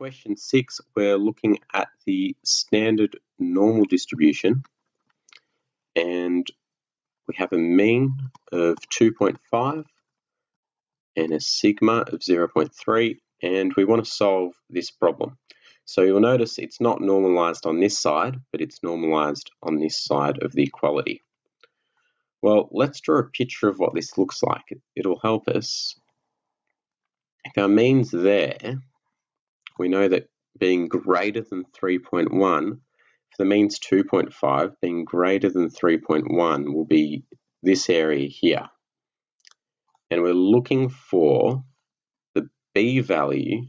question six, we're looking at the standard normal distribution and we have a mean of 2.5 and a sigma of 0.3 and we want to solve this problem. So you'll notice it's not normalized on this side, but it's normalized on this side of the equality. Well, let's draw a picture of what this looks like. It'll help us. If our mean's there, we know that being greater than 3.1, if the mean's 2.5, being greater than 3.1 will be this area here. And we're looking for the b value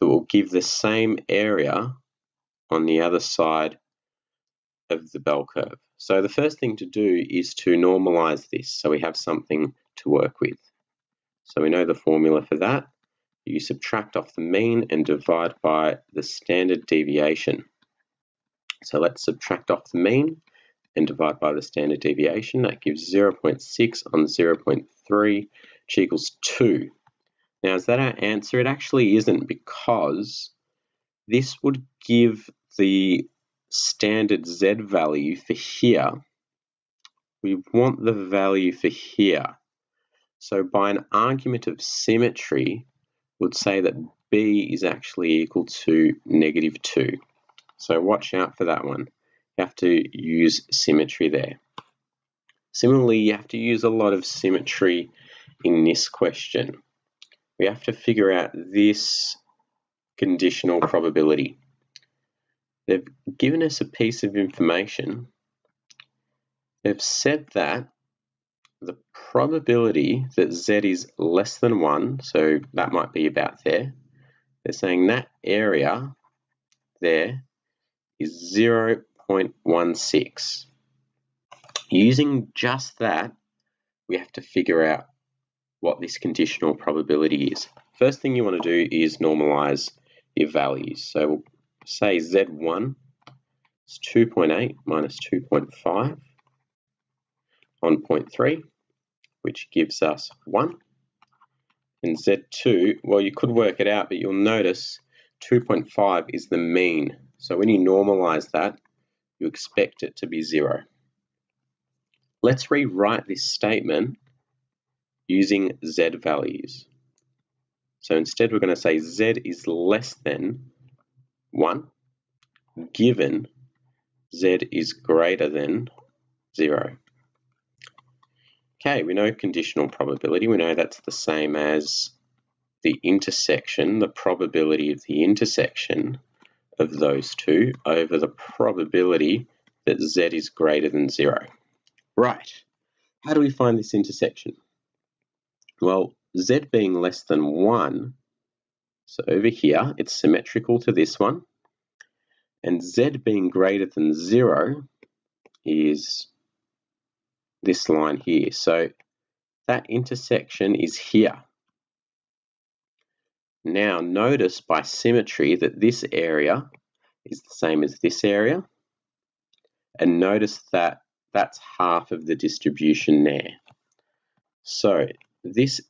that will give the same area on the other side of the bell curve. So the first thing to do is to normalize this so we have something to work with. So we know the formula for that you subtract off the mean and divide by the standard deviation. So let's subtract off the mean and divide by the standard deviation. That gives 0.6 on 0.3, which equals 2. Now, is that our answer? It actually isn't because this would give the standard z value for here. We want the value for here. So by an argument of symmetry, would say that b is actually equal to negative 2. So watch out for that one. You have to use symmetry there. Similarly, you have to use a lot of symmetry in this question. We have to figure out this conditional probability. They've given us a piece of information. They've said that the probability that z is less than 1, so that might be about there, they're saying that area there is 0.16. Using just that, we have to figure out what this conditional probability is. First thing you want to do is normalize your values. So we'll say Z1 is 2.8 minus 2.5 on 0.3 which gives us 1. And Z2, well, you could work it out, but you'll notice 2.5 is the mean. So when you normalize that, you expect it to be 0. Let's rewrite this statement using Z values. So instead, we're going to say Z is less than 1, given Z is greater than 0. Okay, we know conditional probability. We know that's the same as the intersection, the probability of the intersection of those two over the probability that z is greater than 0. Right, how do we find this intersection? Well, z being less than 1, so over here, it's symmetrical to this one, and z being greater than 0 is this line here. So that intersection is here. Now notice by symmetry that this area is the same as this area. And notice that that's half of the distribution there. So this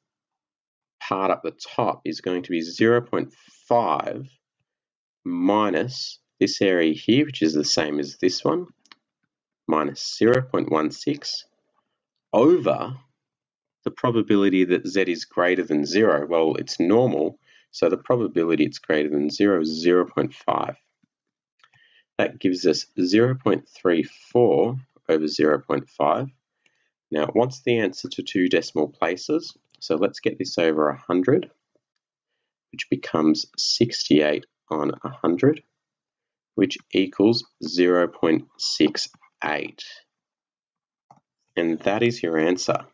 part up the top is going to be 0.5 minus this area here, which is the same as this one, minus 0.16 over the probability that z is greater than 0. Well, it's normal, so the probability it's greater than 0 is 0.5. That gives us 0.34 over 0.5. Now, what's the answer to two decimal places? So let's get this over 100, which becomes 68 on 100, which equals 0.68. And that is your answer.